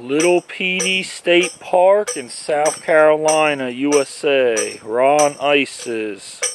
Little Pee Dee State Park in South Carolina, USA. Ron Ices.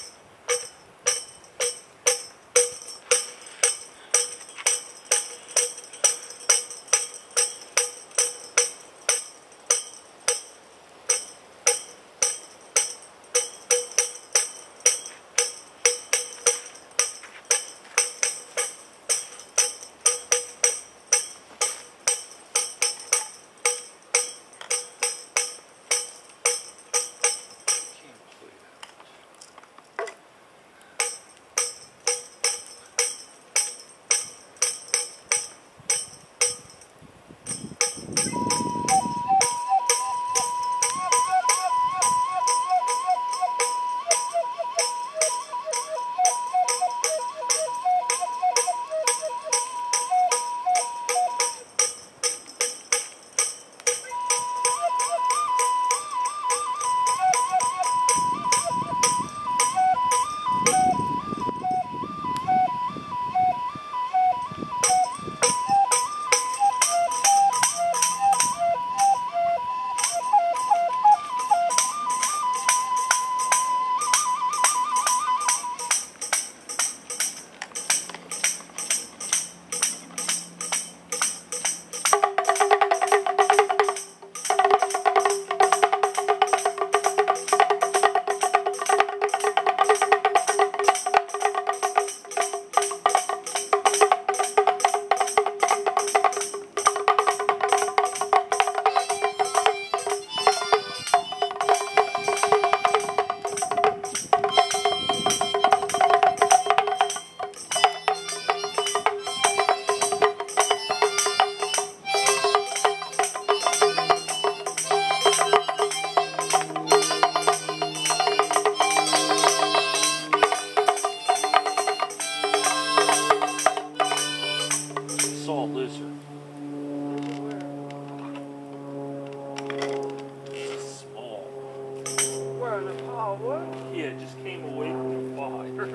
Where in the pile? What? Yeah, it just came away from the fire.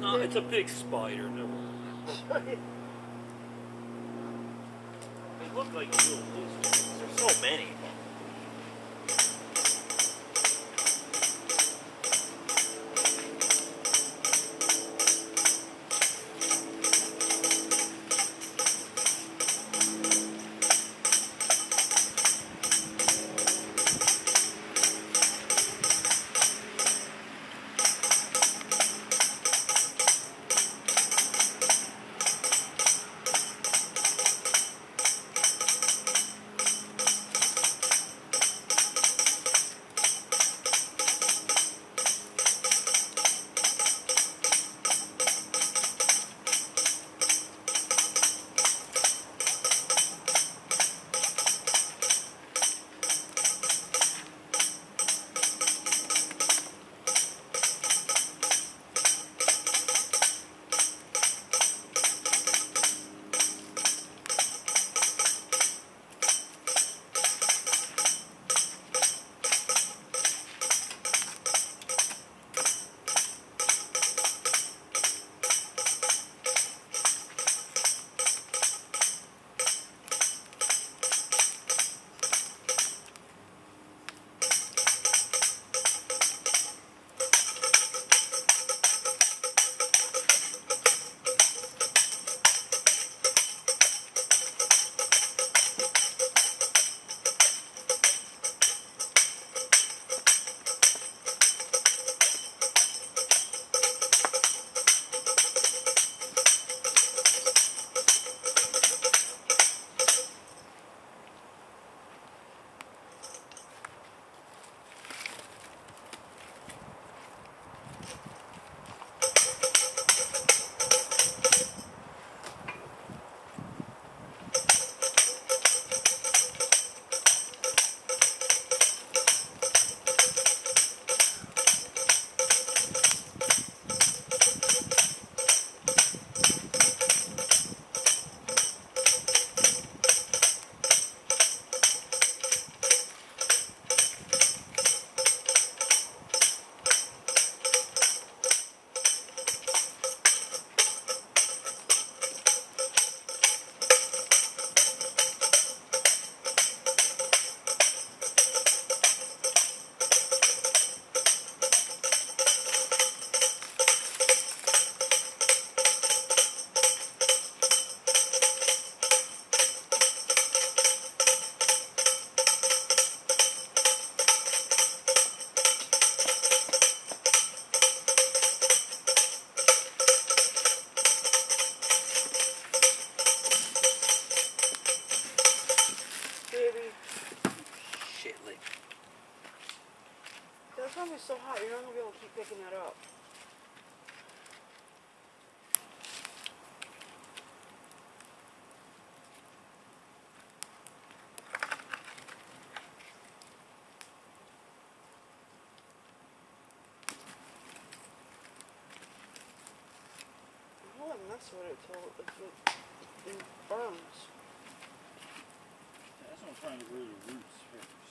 no, uh, it's a big spider. No. They look like little lizards. There's so many. Picking it up. Wouldn't mess with it till it, it, it burns. That's what I'm trying to get rid of the roots. Here.